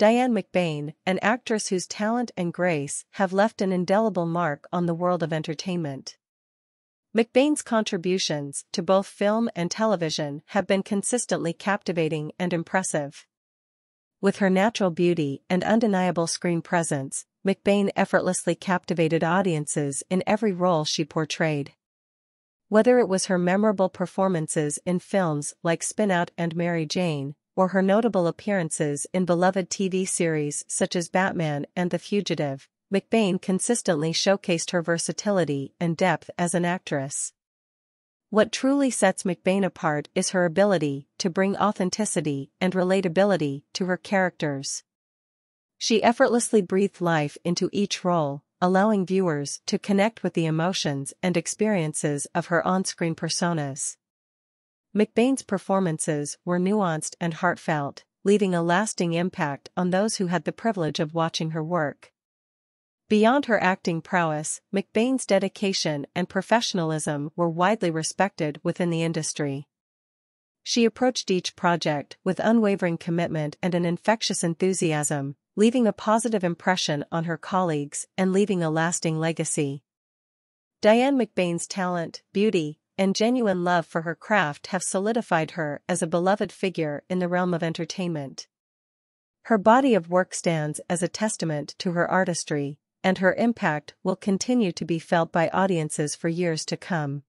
Diane McBain, an actress whose talent and grace have left an indelible mark on the world of entertainment. McBain's contributions to both film and television have been consistently captivating and impressive. With her natural beauty and undeniable screen presence, McBain effortlessly captivated audiences in every role she portrayed. Whether it was her memorable performances in films like Spin Out and Mary Jane, or her notable appearances in beloved TV series such as Batman and The Fugitive, McBain consistently showcased her versatility and depth as an actress. What truly sets McBain apart is her ability to bring authenticity and relatability to her characters. She effortlessly breathed life into each role, allowing viewers to connect with the emotions and experiences of her on-screen personas. McBain's performances were nuanced and heartfelt, leaving a lasting impact on those who had the privilege of watching her work. Beyond her acting prowess, McBain's dedication and professionalism were widely respected within the industry. She approached each project with unwavering commitment and an infectious enthusiasm, leaving a positive impression on her colleagues and leaving a lasting legacy. Diane McBain's talent, beauty, and genuine love for her craft have solidified her as a beloved figure in the realm of entertainment. Her body of work stands as a testament to her artistry, and her impact will continue to be felt by audiences for years to come.